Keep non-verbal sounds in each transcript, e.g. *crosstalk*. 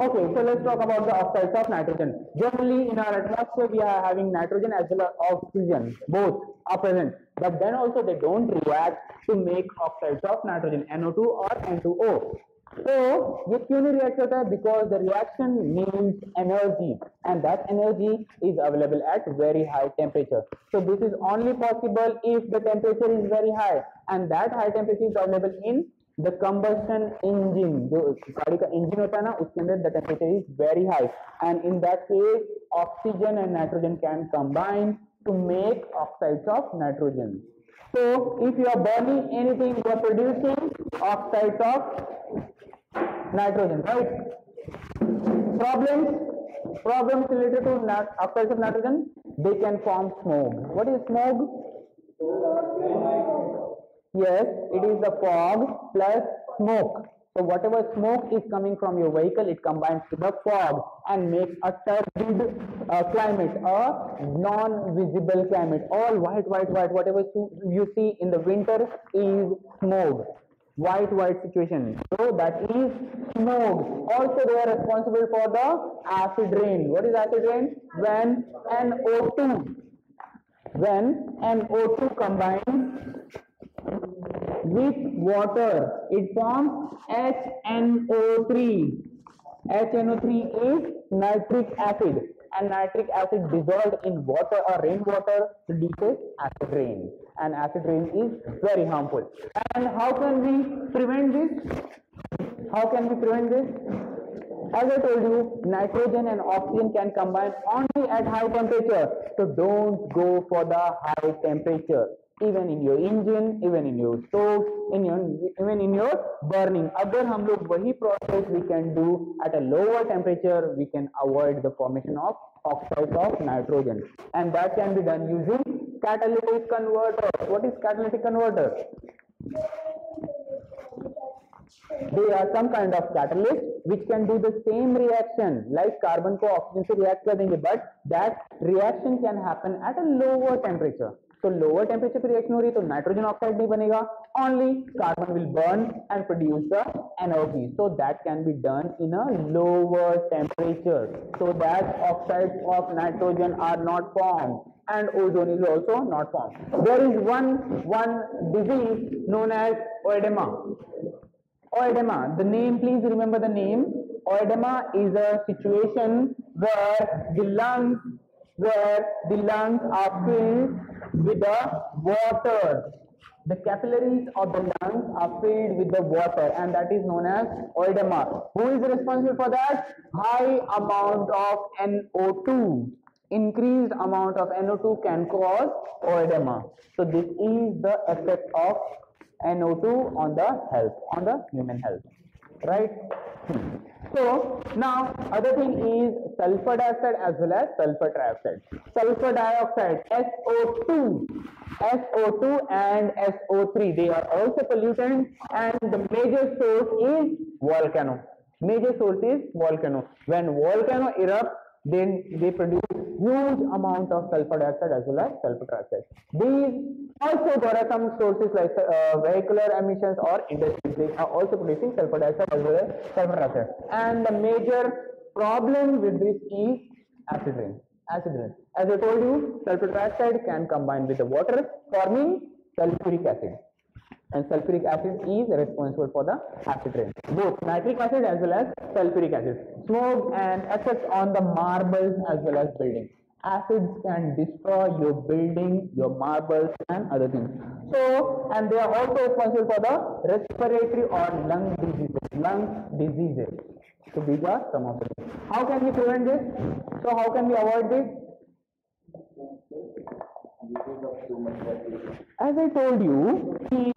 Okay, so let's talk about the oxides of nitrogen. Generally, in our atmosphere, we are having nitrogen as well as oxygen. Both are present, but then also they don't react to make oxides of nitrogen, NO2 or N2O. So, ये क्यों नहीं react होता है? Because the reaction needs energy, and that energy is available at very high temperature. So, this is only possible if the temperature is very high, and that high temperature is available in the combustion engine जो गाड़ी का engine होता है ना उसके अंदर the temperature is very high and in that case oxygen and nitrogen can combine to make oxides of nitrogen so if you are burning anything you are producing oxides of nitrogen right problems problems related to oxides of nitrogen they can form smoke what is smoke Yes, it is the fog plus smoke. So whatever smoke is coming from your vehicle, it combines with the fog and makes a turbid uh, climate, a non-visible climate. All white, white, white, whatever you see in the winter is smog. White, white situation. So that is smog. Also they are responsible for the acid rain. What is acid rain? When NO2, when NO2 combines with water. It forms HNO3 HNO3 is nitric acid. And nitric acid dissolved in water or rainwater produces acid rain. And acid rain is very harmful. And how can we prevent this? How can we prevent this? As I told you, nitrogen and oxygen can combine only at high temperature. So don't go for the high temperature. Even in your engine, even in your stove, in your even in your burning. अगर हम लोग वही process we can do at a lower temperature, we can avoid the formation of oxides of nitrogen, and that can be done using catalytic converter. What is catalytic converter? they are some kind of catalyst which can do the same reaction like carbon को oxygen से react कर देंगे but that reaction can happen at a lower temperature so lower temperature पे reaction हो रही है तो nitrogen oxide नहीं बनेगा only carbon will burn and produce the NO3 so that can be done in a lower temperature so that oxides of nitrogen are not formed and ozone is also not formed there is one one disease known as oedema Oedema. The name, please remember the name. Oedema is a situation where the lungs, where the lungs are filled with the water. The capillaries of the lungs are filled with the water, and that is known as oedema. Who is responsible for that? High amount of NO2. Increased amount of NO2 can cause oedema. So this is the effect of NO2 on the health, on the human health, right? *laughs* So now other thing is sulfur dioxide as well as sulfur trioxide. Sulfur dioxide SO2, SO2 and SO3 they are also pollutants and the major source is volcano. Major source is volcano. When volcano erupts then they produce huge amount of sulfur dioxide as well as sulfur trioxide. These also there are some sources like uh, vehicular emissions or industries are also producing sulfur dioxide as well as sulfur trioxide. And the major problem with this is acid rain. Acid rain. As I told you, sulfur trioxide can combine with the water forming sulfuric acid and sulfuric acid is responsible for the acid rain. Both nitric acid as well as sulfuric acid. Smoke and effect on the marbles as well as building. Acids can destroy your building, your marbles and other things. So, and they are also responsible for the respiratory or lung diseases. Lung diseases. So these are some of the things. How can we prevent this? So how can we avoid this? As I told you, the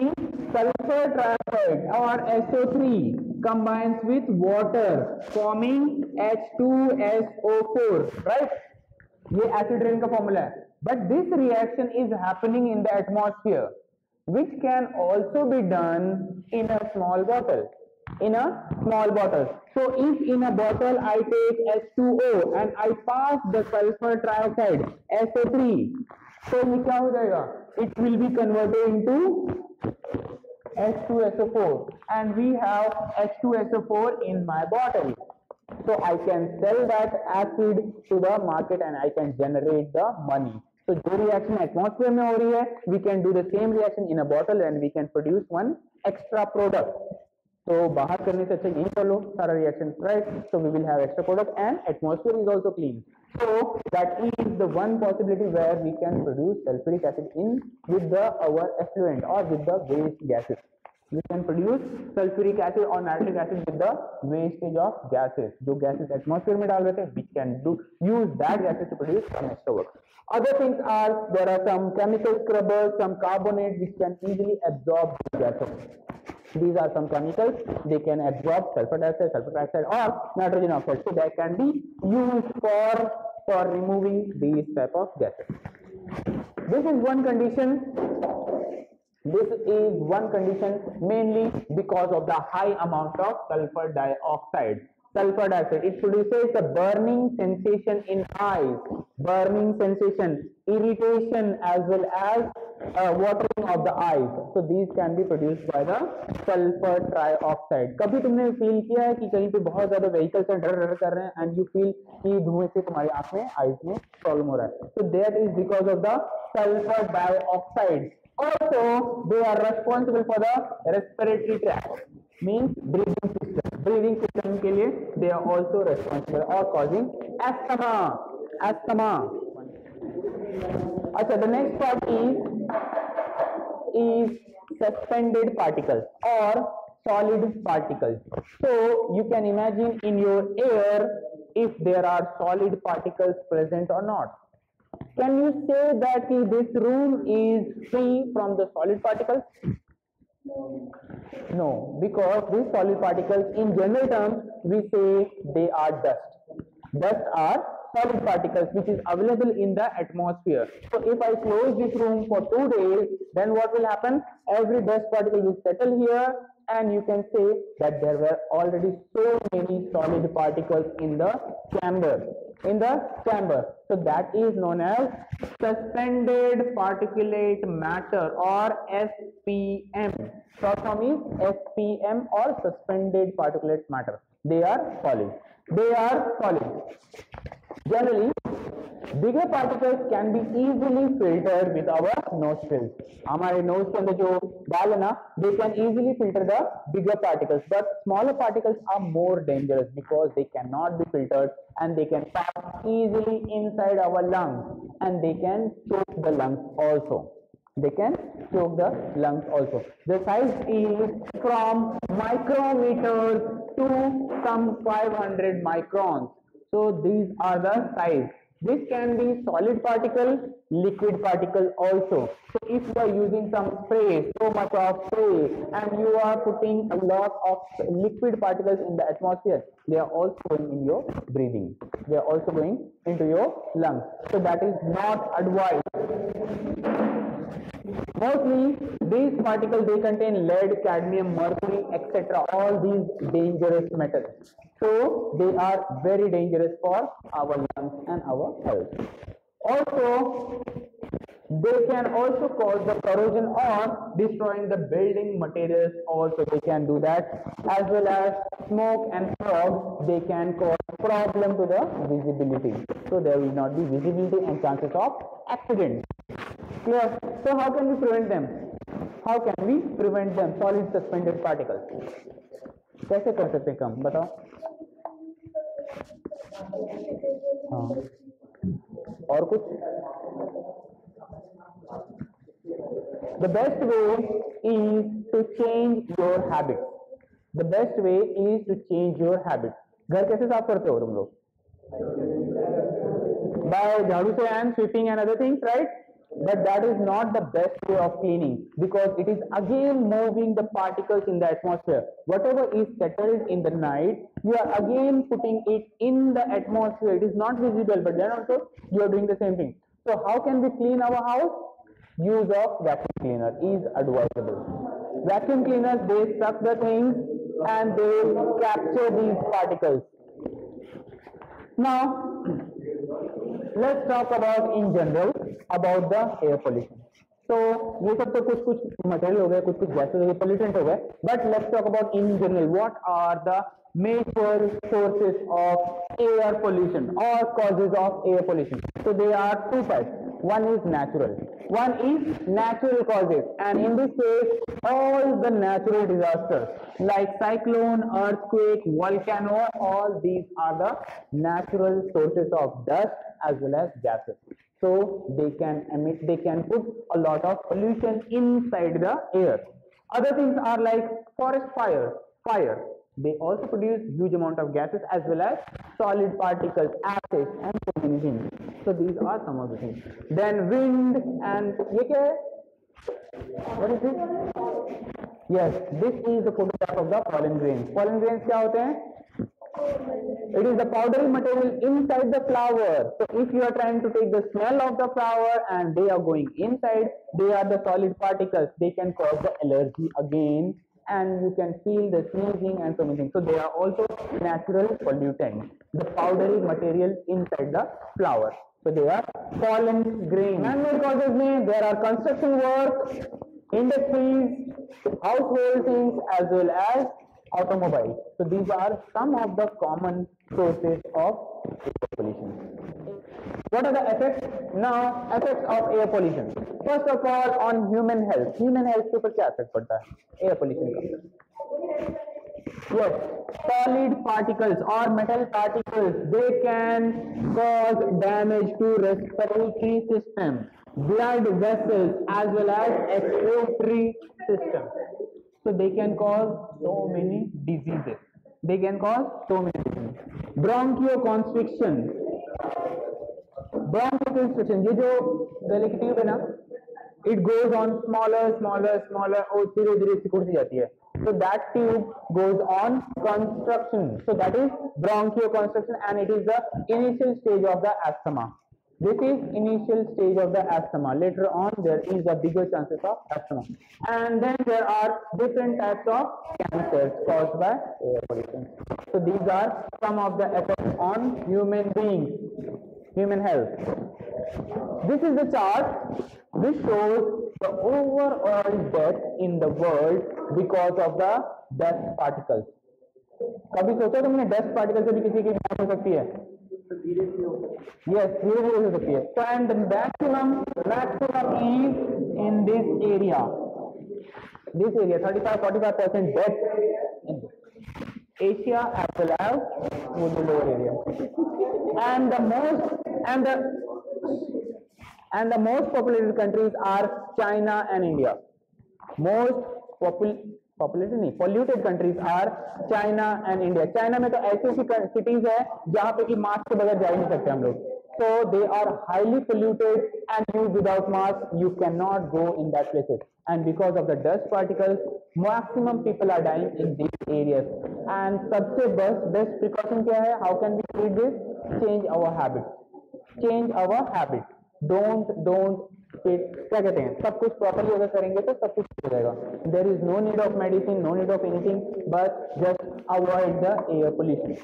sulfur trioxide or SO3 combines with water forming H2SO4, right? ये acid rain का formula है. But this reaction is happening in the atmosphere, which can also be done in a small bottle. In a small bottle. So if in a bottle I take H2O and I pass the sulfur trioxide SO3, तो ये क्या हो जाएगा? It will be converted into H2SO4 and we have H2SO4 in my bottle. So I can sell that acid to the market and I can generate the money. So जो reaction atmosphere में हो रही है, we can do the same reaction in a bottle and we can produce one extra product. So बाहर करने से अच्छा यहीं कर लो सारा reaction, right? So we will have extra product and atmosphere is also clean. So that is the one possibility where we can produce sulfuric acid in with the our effluent or with the waste gases. we can produce sulfuric acid or nitric acid with the wastage of gases जो gases atmosphere में डाल रहे थे which can do use that gases to produce some extra work other things are there are some chemical scrubbers some carbonates which can easily absorb these gases these are some chemicals they can absorb sulfur dioxide sulfur dioxide or nitrogen oxide so they can be used for for removing these type of gases this is one condition this is one condition mainly because of the high amount of sulfur dioxide. Sulfur dioxide, it produces a burning sensation in eyes, burning sensation, irritation as well as watering of the eyes so these can be produce by the sulphur trioxide कभी तुमने feel किया है कि कहीं पे बहुत ज़्यादा vehicle से डर डर कर रहे हैं एंड यू फील कि धुएँ से तुम्हारी आँख में आईज में प्रॉब्लम हो रहा है? So that is because of the sulphur dioxide also they are responsible for the respiratory tract means breathing system breathing system के लिए दे आर ऑल्सो रेस्पॉन्सिबल और कॉजिंग एस्थमा एस्थमा अच्छा the next part is is suspended particles or solid particles. So you can imagine in your air if there are solid particles present or not. Can you say that this room is free from the solid particles? No, because these solid particles in general terms we say they are dust. Dust are solid particles which is available in the atmosphere. So if I close this room for two days, then what will happen? Every dust particle will settle here and you can say that there were already so many solid particles in the chamber in the chamber. So that is known as suspended particulate matter or SPM. Short form is SPM or suspended particulate matter. They are solid. They are solid. Generally, bigger particles can be easily filtered with our nostrils. हमारे nose के अंदर जो बाल है ना, they can easily filter the bigger particles, but smaller particles are more dangerous because they cannot be filtered and they can pass easily inside our lungs and they can choke the lungs also. They can choke the lungs also. The size is from micrometers to some 500 microns. So these are the size. This can be solid particle, liquid particle also. So if you are using some spray, so much of spray, and you are putting a lot of liquid particles in the atmosphere, they are also going in your breathing. They are also going into your lungs. So that is not advised. Mostly these particles they contain lead, cadmium, mercury, etc. All these dangerous metals. So they are very dangerous for our lungs and our health. Also, they can also cause the corrosion or destroying the building materials also they can do that as well as smoke and fog they can cause problem to the visibility so there will not be visibility and chances of accident clear so, how can we prevent them? How can we prevent them? Solid suspended particles. कैसे कर सकते हैं कम? बताओ। हाँ। और कुछ? The best way is to change your habit the best way is to change your habit घर कैसे साफ़ करते हो तुम लोग? बाय झाड़ू से and sweeping and other things right but that is not the best way of cleaning because it is again moving the particles in the atmosphere. Whatever is settled in the night you are again putting it in the atmosphere. It is not visible but then also you are doing the same thing. So how can we clean our house? Use of vacuum cleaner is advisable. Vacuum cleaners, they suck the things and they capture these particles. Now, let's talk about in general about the air pollution. तो ये सब तो कुछ कुछ material हो गए कुछ कुछ गैसेज हो गए पोल्यूटेंट हो गए but let's talk about in general what are the major sources of air pollution or causes of air pollution so they are two types one is natural one is natural causes and in this case all the natural disasters like cyclone earthquake volcano all these are the natural sources of dust as well as gases so they can emit they can put a lot of pollution inside the air. Other things are like forest fire fire. They also produce huge amount of gases as well as solid particles acids and so many things. So these are some of the things. Then wind and what is this? Yes this is the photograph of the pollen grains. Pollen grains kya hote hain it is the powdery material inside the flower. So if you are trying to take the smell of the flower and they are going inside, they are the solid particles. They can cause the allergy again and you can feel the sneezing and so many things. So they are also natural pollutants, the powdery material inside the flower. So they are pollen grains. Man-made causes में there are construction work, industries, household things as well as automobiles. So these are some of the common sources of air pollution. What are the effects? Now, effects of air pollution. First of all, on human health. Human health के ऊपर क्या effect पड़ता है air pollution का? Yes, solid particles or metal particles, they can cause damage to respiratory system, blood vessels as well as excretory system. So they can cause so many diseases. They can cause so many diseases. Bronchoconstriction. Bronchoconstriction, ये जो गले की tube है ना it goes on smaller, smaller, smaller और धीरे धीरे सिकुड़ती जाती है so that tube goes on construction so that is bronchoconstriction and it is the initial stage of the asthma this is initial stage of the asthma. Later on, there is a bigger chances of asthma. And then there are different types of cancers caused by air pollution. So these are some of the effects on human beings, human health. This is the chart which shows the overall death in the world because of the dust particles. कभी सोचा तुमने dust particle से भी किसी की मौत हो सकती है Yes, zero is So, And the maximum, maximum is in this area. This area, 35-45% depth in Asia as well as with the lower area. And the most and the and the most populated countries are China and India. Most popul population नहीं polluted countries are China and India China में तो ऐसी ऐसी cities है जहाँ पे कि mask के बगैर जा ही नहीं सकते हम लोग। So they are highly polluted and you without mask you can not go in that places and because of the dust particle maximum people are dying in this area and सबसे best best precaution क्या है? How can be treat this change our habit change our habit don't don't क्या कहते हैं, सब कुछ properly अगर करेंगे तो सब कुछ हो जाएगा there is no need of medicine no need of anything but just avoid the air pollution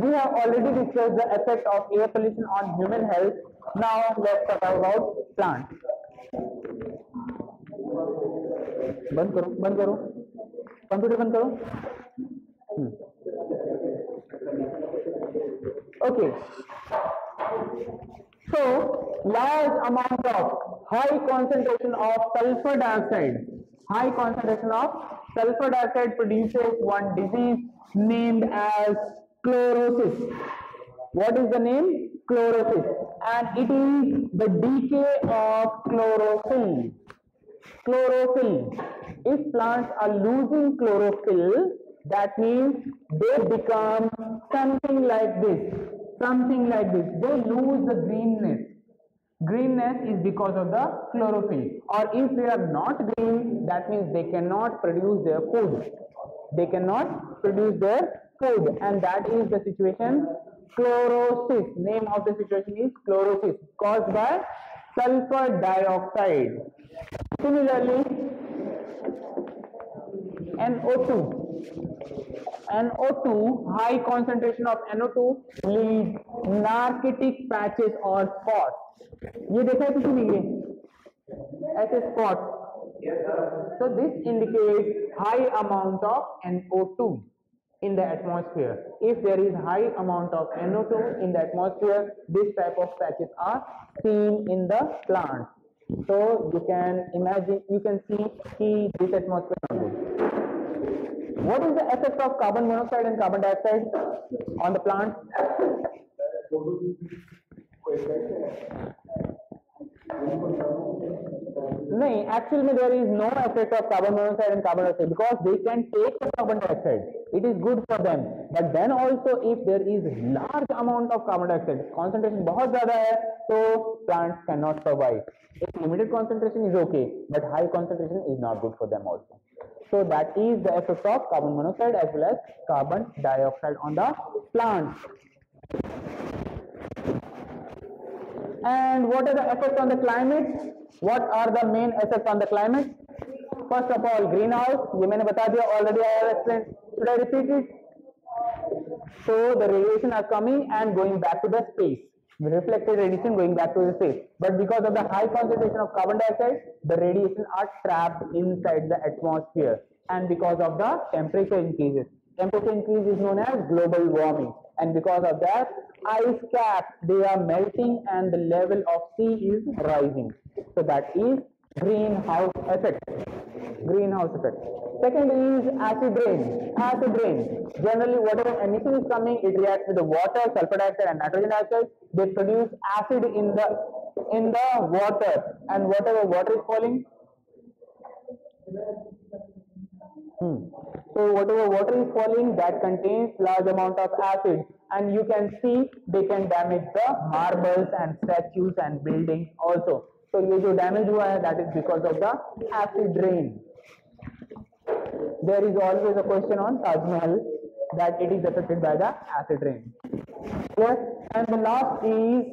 We have already discussed the effect of air pollution on human health. Now, let's talk about plants. बंद करो बंद करो computer बंद करो okay. So large amount of high concentration of sulfur dioxide. High concentration of sulfur dioxide produces one disease named as chlorosis. What is the name? Chlorosis. And it is the decay of chlorophyll chlorophyll if plants are losing chlorophyll that means they become something like this something like this. They lose the greenness. Greenness is because of the chlorophyll. Or if they are not green that means they cannot produce their food. They cannot produce their food. And that is the situation. Chlorosis. Name of the situation is chlorosis caused by sulfur dioxide. Similarly NO2 NO2, high concentration of NO2 leads necrotic patches or spots. ये देखा है किसी ने ये ऐसे spots. So this indicates high amount of NO2 in the atmosphere. If there is high amount of NO2 in the atmosphere, this type of patches are seen in the plant. So you can imagine, you can see this atmosphere. What is the effect of carbon monoxide and carbon dioxide on the plant? नहीं actual में देर is no effect of carbon monoxide and carbon dioxide because they can take the carbon dioxide it is good for them but then also if there is large amount of carbon dioxide concentration बहुत ज्यादा है तो plants can not survive if limited concentration is okay but high concentration is not good for them also so that is the effect of carbon monoxide as well as carbon dioxide on the plant and what are the effects on the climate what are the main effects on the climate first of all greenhouse ये मैंने बता दिया already I have explained should I repeat it so the radiation are coming and going back to the space reflected radiation going back to the space but because of the high concentration of carbon dioxide the radiation are trapped inside the atmosphere. And because of the temperature increases. Temperature increase is known as global warming. And because of that ice caps they are melting and the level of sea is rising. So that is greenhouse effect. Greenhouse effect Second is acid rain. Acid rain. Generally, whatever anything is coming, it reacts with the water, sulfur dioxide, and nitrogen dioxide. They produce acid in the in the water, and whatever water is falling. Hmm. So whatever water is falling that contains large amount of acid and you can see they can damage the marbles and statues and buildings also. So you do damage that is because of the acid rain. There is always a question on Taj Mahal that it is affected by the acid rain. Yes, and the last is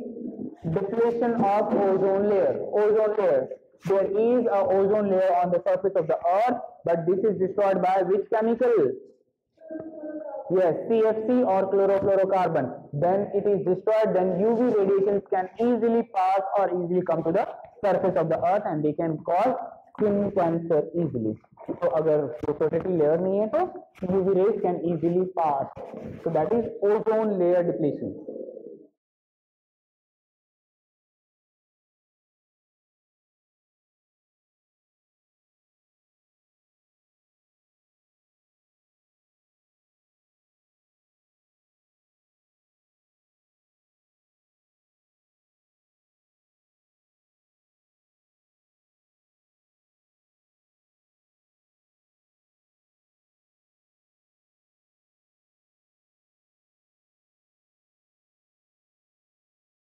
depletion of ozone layer. Ozone layer. There is a ozone layer on the surface of the earth, but this is destroyed by which chemical? Yes, CFC or chlorofluorocarbon. Then it is destroyed, then UV radiations can easily pass or easily come to the surface of the earth and they can cause skin cancer easily. So अगर protective layer नहीं है तो UV rays can easily pass. So that is ozone layer depletion.